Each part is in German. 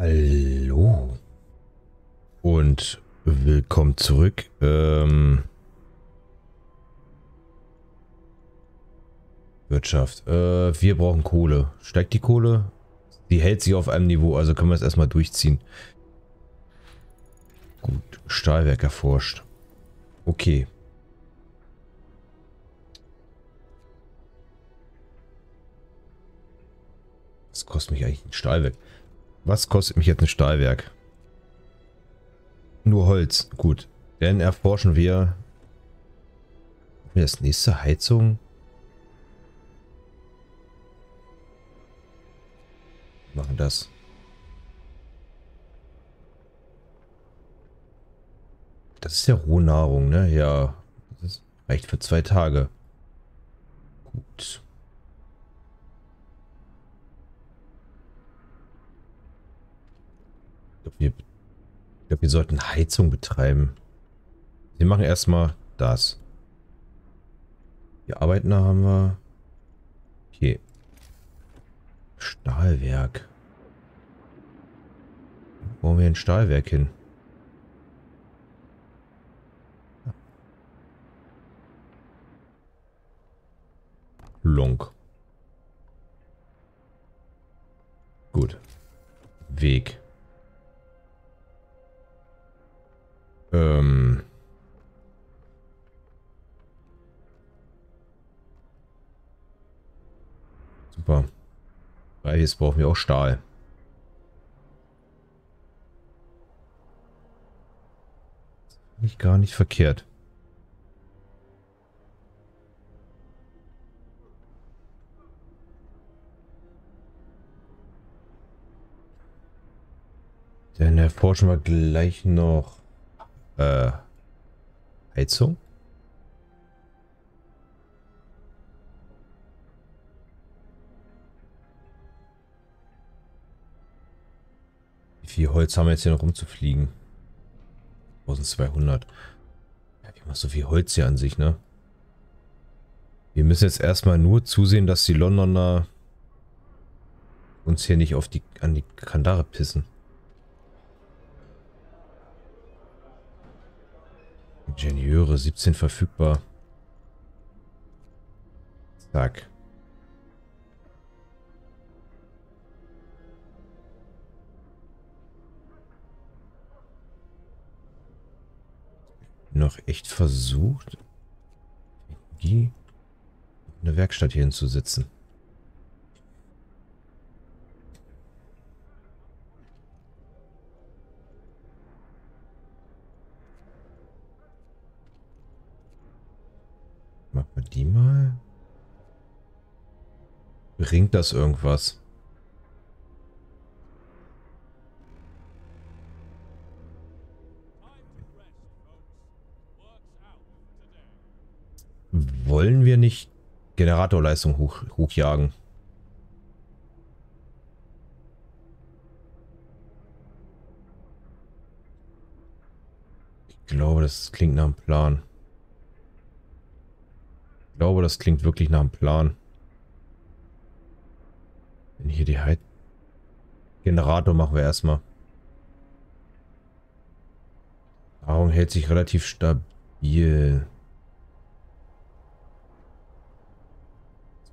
Hallo. Und willkommen zurück. Ähm, Wirtschaft. Äh, wir brauchen Kohle. Steigt die Kohle? Die hält sich auf einem Niveau, also können wir es erstmal durchziehen. Gut, Stahlwerk erforscht. Okay. Was kostet mich eigentlich ein Stahlwerk? Was kostet mich jetzt ein Stahlwerk? Nur Holz. Gut. Dann erforschen wir das nächste Heizung. Machen das. Das ist ja Rohnahrung, ne? Ja. Das reicht für zwei Tage. Gut. Wir, ich glaube, wir sollten Heizung betreiben. Wir machen erstmal das. Die Arbeiter haben wir. Okay. Stahlwerk. Wo wollen wir ein Stahlwerk hin? Long. Gut. Weg. Ähm. Super. Weil jetzt brauchen wir auch Stahl. Nicht gar nicht verkehrt. Dann erforschen wir gleich noch äh, Heizung? Wie viel Holz haben wir jetzt hier noch rumzufliegen? 1200. Ja, wir haben so viel Holz hier an sich, ne? Wir müssen jetzt erstmal nur zusehen, dass die Londoner uns hier nicht auf die an die Kandare pissen. Ingenieure, 17 verfügbar. Zack. Noch echt versucht, die eine Werkstatt hier hinzusetzen. Die mal? Bringt das irgendwas? Wollen wir nicht Generatorleistung hoch, hochjagen? Ich glaube, das klingt nach einem Plan. Glaube, das klingt wirklich nach einem Plan. Wenn hier die Heit Generator machen wir erstmal. Nahrung hält sich relativ stabil.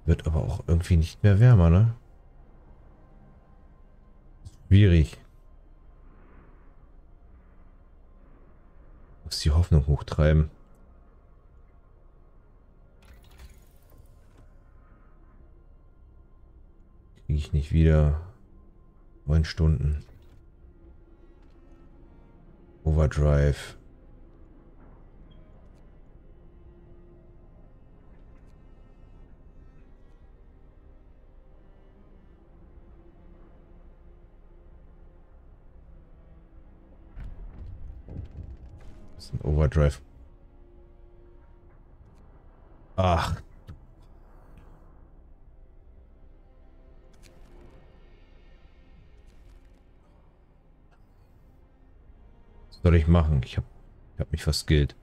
Wird aber auch irgendwie nicht mehr wärmer, ne? Schwierig. Muss die Hoffnung hochtreiben. Kriege ich nicht wieder. Neun Stunden. Overdrive. Overdrive. Ach, soll ich machen? Ich habe ich hab mich verskillt.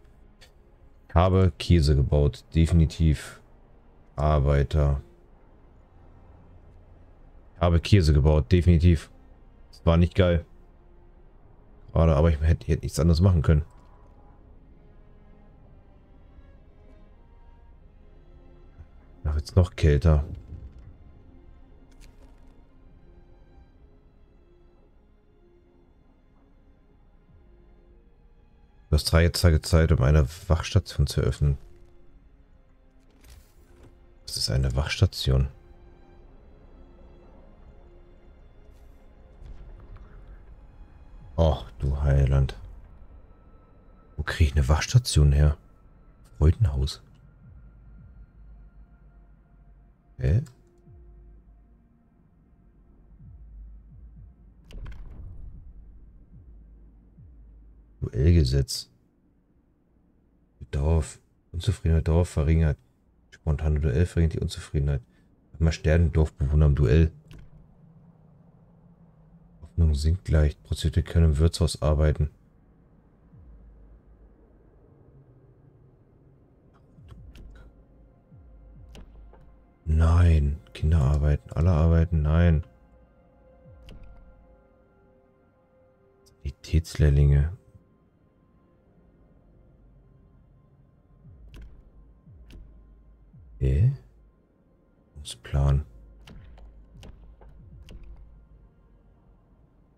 Ich habe Käse gebaut. Definitiv. Arbeiter. Ich habe Käse gebaut. Definitiv. Das war nicht geil. Gerade, aber ich hätte, hätte nichts anderes machen können. Wird es noch kälter. Du hast drei Tage Zeit, um eine Wachstation zu öffnen. Das ist eine Wachstation. Oh, du Heiland. Wo kriege ich eine Wachstation her? Freudenhaus. Hä? Duellgesetz. Dauer, Unzufriedenheit, Dauer verringert. Spontane Duell verringert die Unzufriedenheit. Mal sterben Dorfbewohner im Duell. Hoffnung sinkt leicht. Prostituierte können im Wirtshaus arbeiten. Nein. Kinder arbeiten. Alle arbeiten. Nein. Sanitätslehrlinge. Okay. Plan.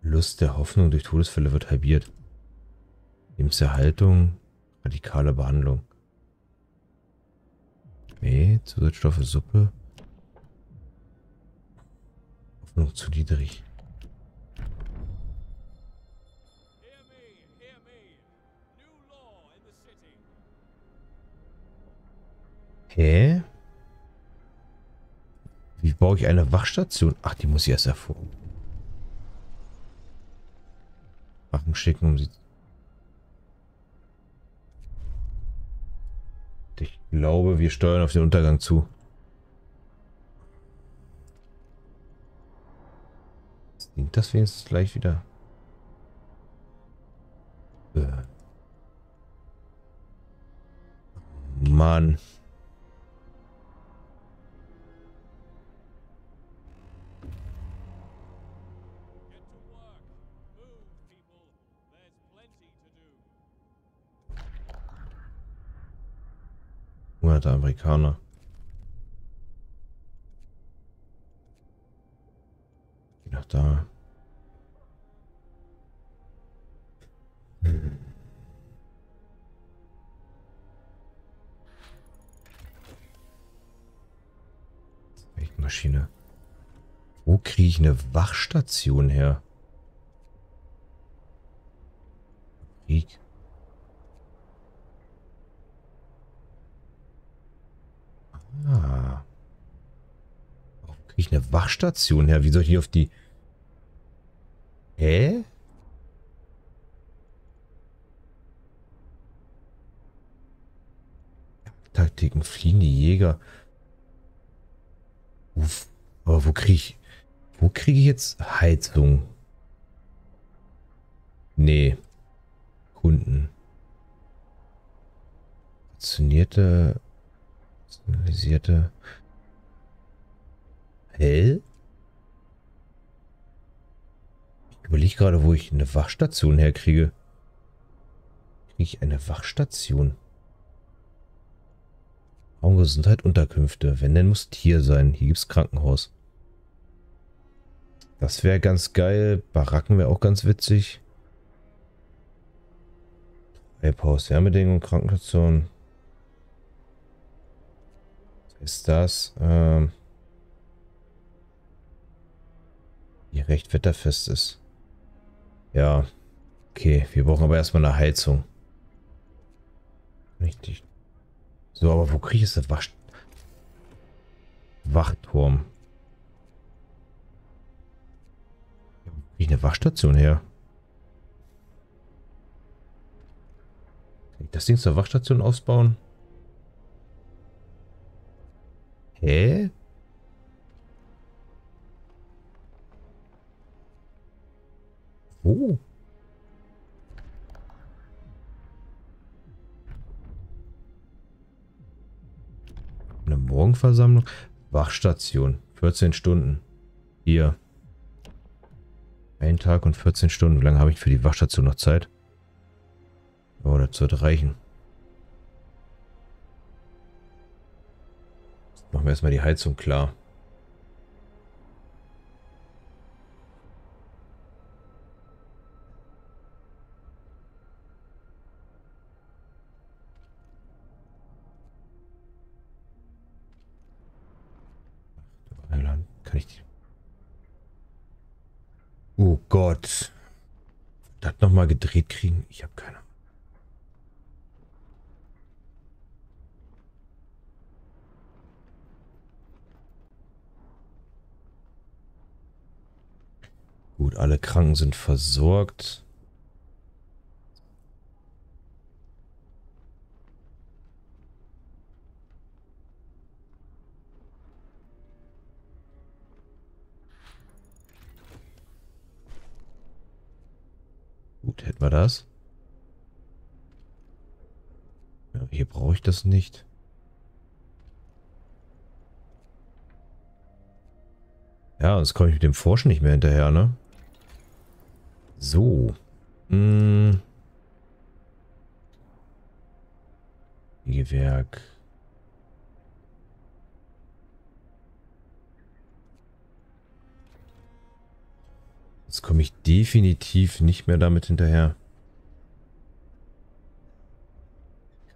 Lust der Hoffnung durch Todesfälle wird halbiert. Lebenserhaltung, radikale Behandlung. Nee, Zusatzstoffe, Suppe. Hoffnung zu niedrig. Hä? Wie baue ich eine Wachstation? Ach, die muss ich erst hervor. Wachen schicken, um sie... Ich glaube, wir steuern auf den Untergang zu. Dient das wenigstens gleich wieder? Äh. Mann. Hungerte Amerikaner. Geh nach da. Hm. Maschine. Wo kriege ich eine Wachstation her? Krieg. Ah. Wo kriege ich eine Wachstation her? Wie soll ich hier auf die... Hä? Taktiken, fliehende Jäger. Uff. Aber wo kriege ich... Wo kriege ich jetzt Heizung? Nee. Kunden. Rationierte Personalisierte. Hell? Ich überlege gerade, wo ich eine Wachstation herkriege. Kriege ich eine Wachstation? Raumgesundheit, Unterkünfte. Wenn, dann muss hier sein. Hier gibt es Krankenhaus. Das wäre ganz geil. Baracken wäre auch ganz witzig. Treibhaus, Wärmedingung, Krankenstation ist das ähm, hier recht wetterfest ist. Ja, okay, wir brauchen aber erstmal eine Heizung. Richtig. So, aber wo kriege ich jetzt Wach Wachturm? Wo kriege ich eine Wachstation her? Kann ich das Ding zur Wachstation ausbauen? Hä? Wo? Eine Morgenversammlung? Wachstation. 14 Stunden. Hier. Ein Tag und 14 Stunden. Wie lange habe ich für die Wachstation noch Zeit? Oh, das sollte reichen. Machen wir erstmal die Heizung klar. Kann ich die... Oh Gott. Das nochmal gedreht kriegen? Ich habe keine Gut, alle Kranken sind versorgt. Gut, hätten wir das. Ja, hier brauche ich das nicht. Ja, sonst komme ich mit dem Forschen nicht mehr hinterher, ne? So. Hm. Gewerk. Jetzt komme ich definitiv nicht mehr damit hinterher.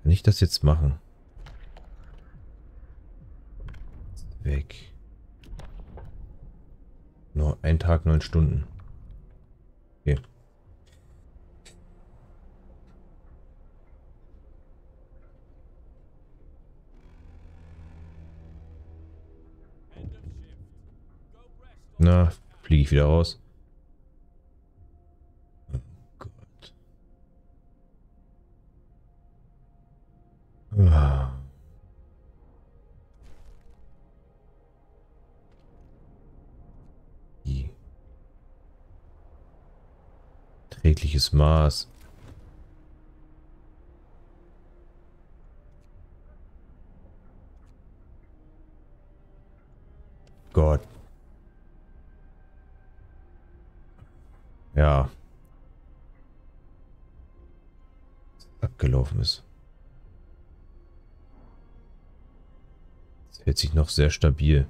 Kann ich das jetzt machen? Weg. Nur ein Tag, neun Stunden. Na, fliege ich wieder raus. Oh Gott. Ah. Trägliches Maß. Gott. Ja. Abgelaufen ist. Es hält sich noch sehr stabil.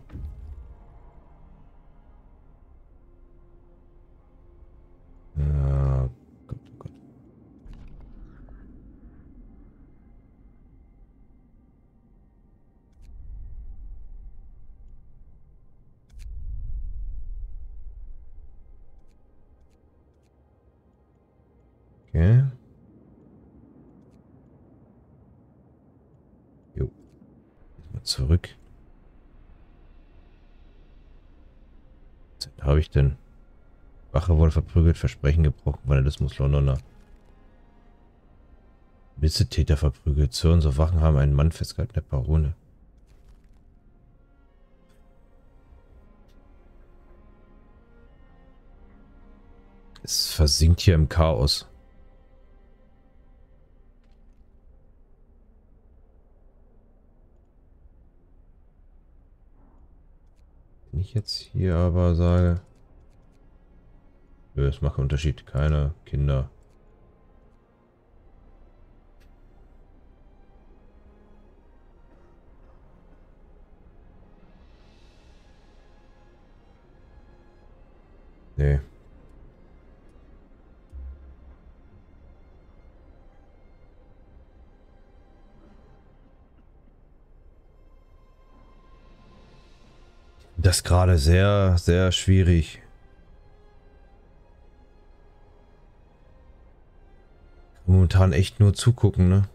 Ich denn? Wache wurde verprügelt, Versprechen gebrochen, Vandalismus Londoner. Missetäter verprügelt. Sir, unsere Wachen haben einen Mann festgehalten, der Barone. Es versinkt hier im Chaos. Wenn ich jetzt hier aber sage, es macht Unterschied, keine Kinder. Nee. Das gerade sehr, sehr schwierig. Momentan echt nur zugucken, ne?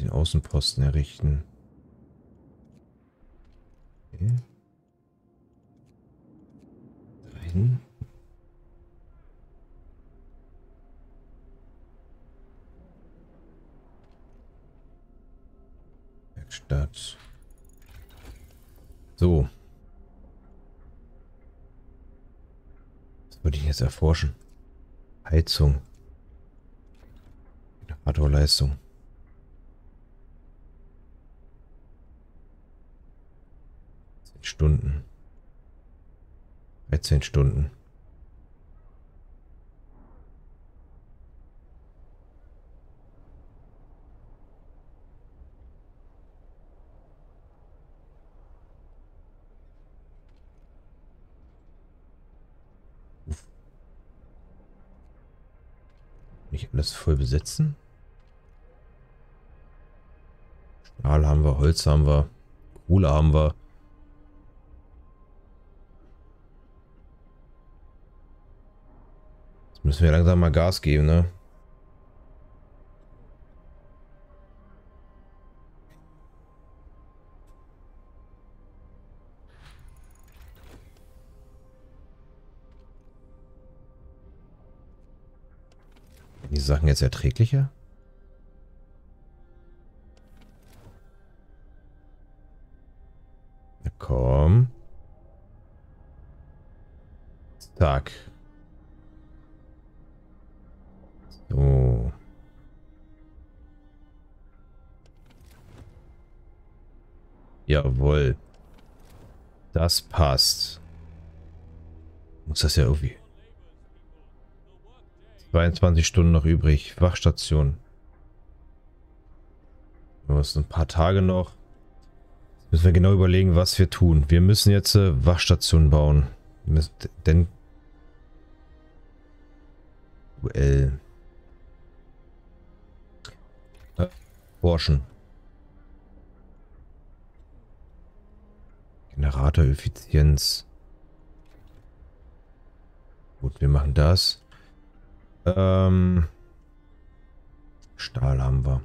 den Außenposten errichten. Okay. Dahin. Werkstatt. So. Was würde ich jetzt erforschen? Heizung. Generatorleistung. Stunden. 13 Stunden. Alles voll besetzen. Stahl haben wir, Holz haben wir, Kohle haben wir. Jetzt müssen wir langsam mal Gas geben, ne? Die Sachen jetzt erträglicher? Na komm. Zack. So. Jawohl. Das passt. Muss das ja irgendwie 22 Stunden noch übrig. Wachstation. Was ein paar Tage noch. Jetzt müssen wir genau überlegen, was wir tun. Wir müssen jetzt äh, Wachstationen bauen. Müssen, denn Duell. Äh, forschen. Generatoreffizienz. Gut, wir machen das. Ähm, Stahl haben wir.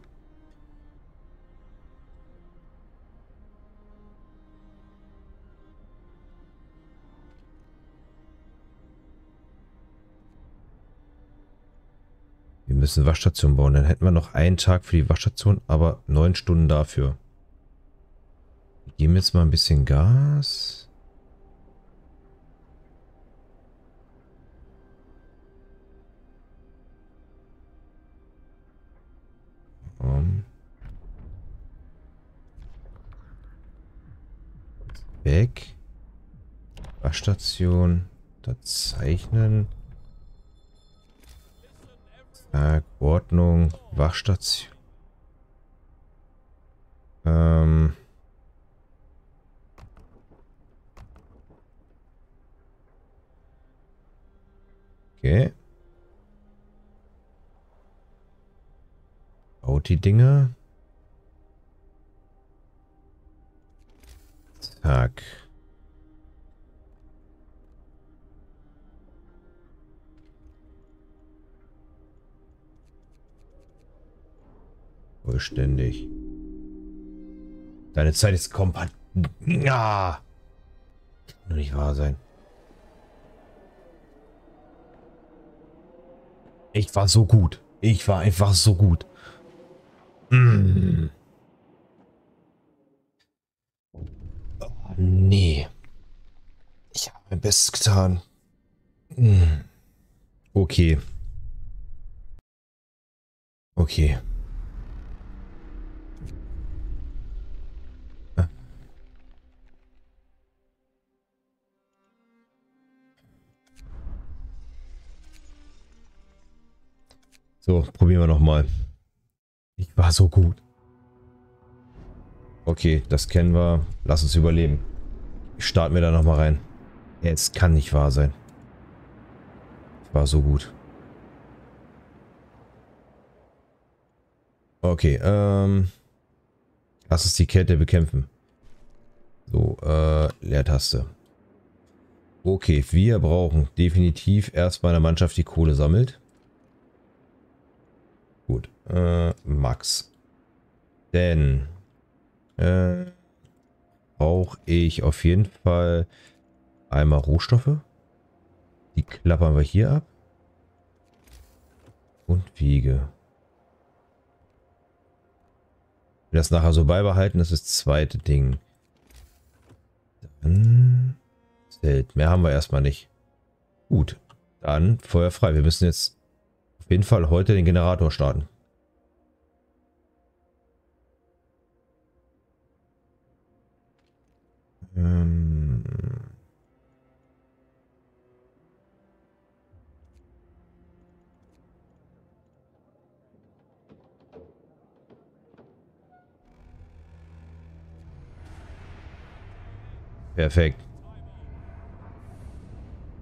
Wir müssen Waschstation bauen. Dann hätten wir noch einen Tag für die Waschstation, aber neun Stunden dafür. Wir geben jetzt mal ein bisschen Gas. Um. Weg. Waschstation. Da zeichnen. Zack, Ordnung. Wachstation. Ähm. Okay. Baut die Dinger. Zack. Vollständig. Deine Zeit ist kompat... Ja. Kann doch nicht wahr sein. Ich war so gut. Ich war einfach so gut. Mm. Oh, nee. Ich habe mein Bestes getan. Mm. Okay. Okay. So, probieren wir nochmal. Ich war so gut. Okay, das kennen wir. Lass uns überleben. Ich starte mir da nochmal rein. Es kann nicht wahr sein. Ich war so gut. Okay, ähm... Lass uns die Kette bekämpfen. So, äh, Leertaste. Okay, wir brauchen definitiv erstmal eine Mannschaft, die Kohle sammelt. Gut. Äh, Max. Denn äh, brauche ich auf jeden Fall einmal Rohstoffe. Die klappern wir hier ab. Und Wiege. Das nachher so beibehalten, das ist das zweite Ding. Dann Zelt. Mehr haben wir erstmal nicht. Gut. Dann Feuer frei. Wir müssen jetzt auf jeden Fall heute den Generator starten. Ähm Perfekt.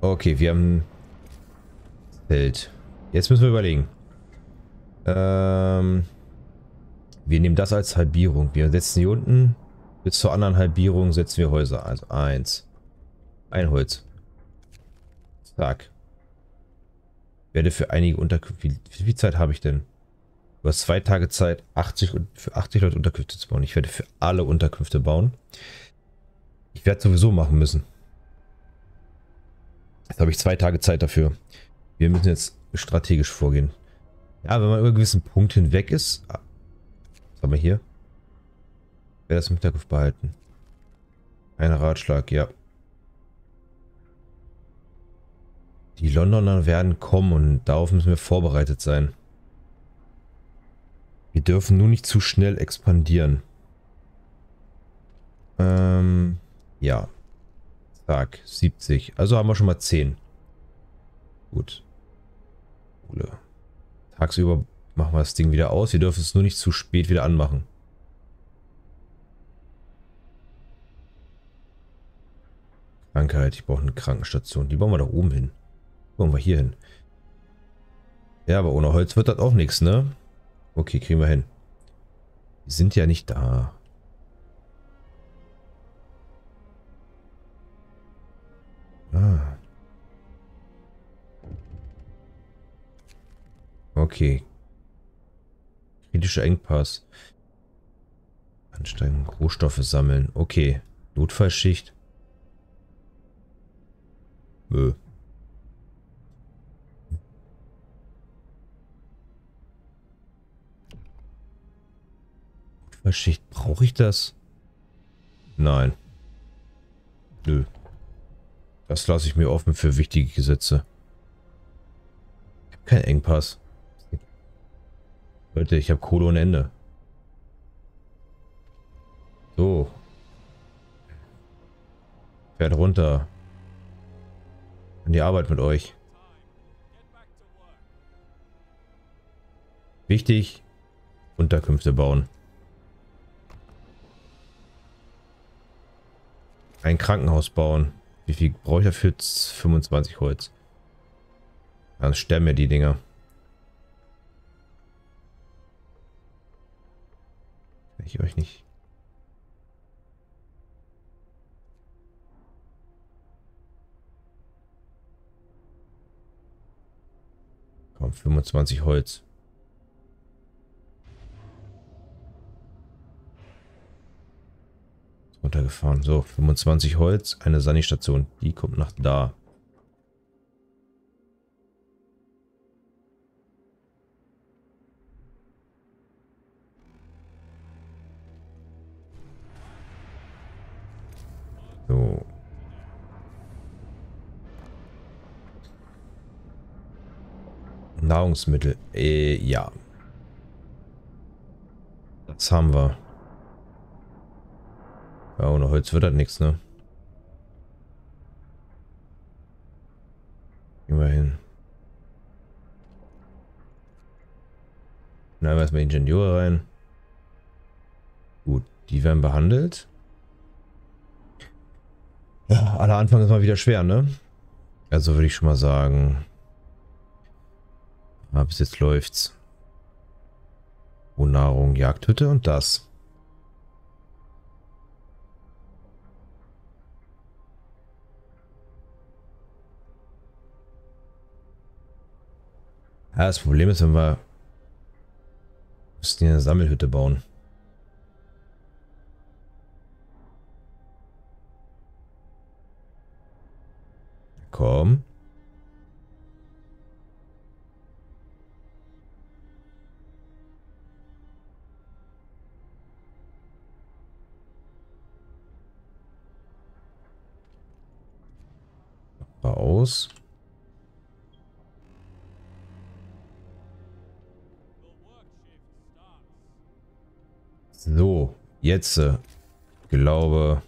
Okay, wir haben Feld. Jetzt müssen wir überlegen. Ähm, wir nehmen das als Halbierung. Wir setzen hier unten bis zur anderen Halbierung setzen wir Häuser. Also eins. Ein Holz. Zack. Werde für einige Unterkünfte. Wie, wie viel Zeit habe ich denn? Du hast zwei Tage Zeit, 80 und für 80 Leute Unterkünfte zu bauen. Ich werde für alle Unterkünfte bauen. Ich werde sowieso machen müssen. Jetzt habe ich zwei Tage Zeit dafür. Wir müssen jetzt strategisch vorgehen. Ja, wenn man über einen gewissen Punkt hinweg ist. Was haben wir hier? Wer das im Hinterkopf behalten. Ein Ratschlag, ja. Die Londoner werden kommen und darauf müssen wir vorbereitet sein. Wir dürfen nur nicht zu schnell expandieren. Ähm, ja. Zack, 70. Also haben wir schon mal 10. Gut. Tagsüber machen wir das Ding wieder aus. Wir dürfen es nur nicht zu spät wieder anmachen. Krankheit. Ich brauche eine Krankenstation. Die bauen wir da oben hin. Bauen wir hier hin. Ja, aber ohne Holz wird das auch nichts, ne? Okay, kriegen wir hin. Die sind ja nicht da. Ah. Okay. Kritischer Engpass. Ansteigen, Rohstoffe sammeln. Okay. Notfallschicht. Mö. Notfallschicht. Brauche ich das? Nein. Nö. Das lasse ich mir offen für wichtige Gesetze. Ich habe keinen Engpass. Leute, ich habe Kohle ohne Ende. So. Fährt runter. An die Arbeit mit euch. Wichtig. Unterkünfte bauen. Ein Krankenhaus bauen. Wie viel brauche ich dafür? 25 Holz. Dann sterben mir die Dinger. Ich euch nicht. Komm, 25 Holz. Runtergefahren. So, 25 Holz, eine Sani-Station. Die kommt nach da. Nahrungsmittel. Äh, ja. Das haben wir. Ja, ohne Holz wird das nichts, ne? Gehen wir hin. Dann erstmal Ingenieure rein. Gut, die werden behandelt. Ja, aller Anfang ist mal wieder schwer, ne? Also würde ich schon mal sagen. Ah, bis jetzt läuft's. Wo Nahrung, Jagdhütte und das. Ja, das Problem ist, wenn wir müssten hier eine Sammelhütte bauen. Komm. aus. So, jetzt äh, glaube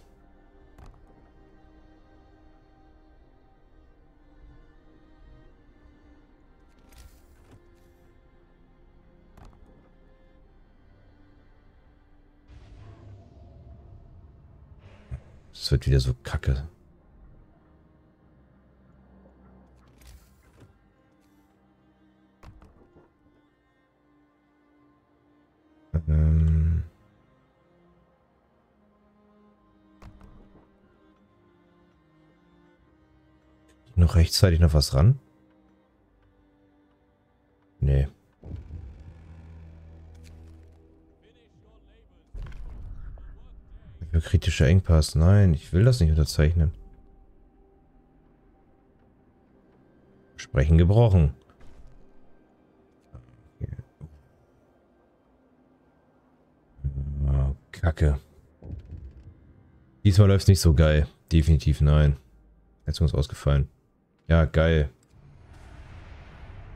Es wird wieder so kacke. Ähm noch rechtzeitig noch was ran? Nee. Für kritischer Engpass. Nein, ich will das nicht unterzeichnen. Sprechen gebrochen. Oh, Kacke. Diesmal läuft es nicht so geil. Definitiv nein. Jetzt muss ausgefallen. Ja, geil.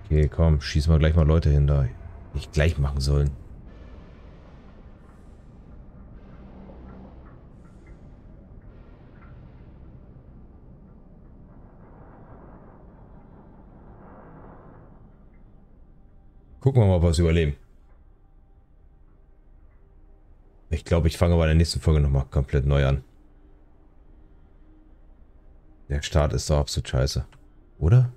Okay, komm, schießen wir gleich mal Leute hin da. Nicht gleich machen sollen. Gucken wir mal, ob wir es überleben. Ich glaube, ich fange bei der nächsten Folge nochmal komplett neu an. Der Start ist doch absolut scheiße. Oder?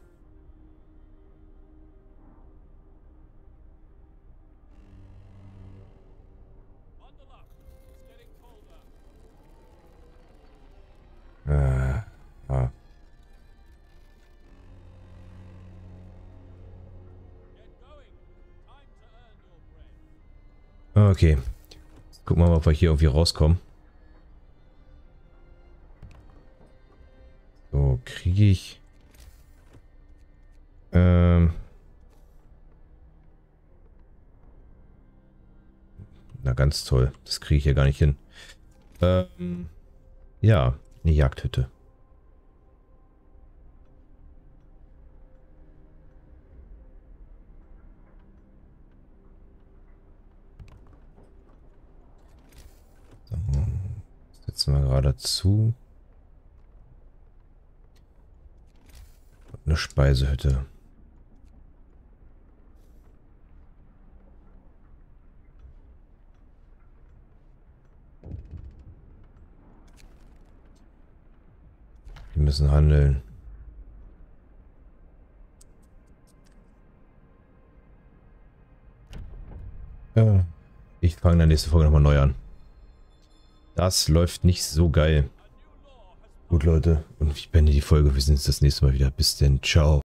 Äh, ah. Okay. Gucken wir mal, ob wir hier irgendwie rauskommen. So, kriege ich... Ähm... Na, ganz toll. Das kriege ich hier gar nicht hin. Ähm... Ja, eine Jagdhütte. Setzen wir gerade zu. Eine Speisehütte. Wir müssen handeln. Ja. Ich fange in der nächsten Folge nochmal neu an. Das läuft nicht so geil. Gut, Leute. Und ich beende die Folge. Wir sehen uns das nächste Mal wieder. Bis denn. Ciao.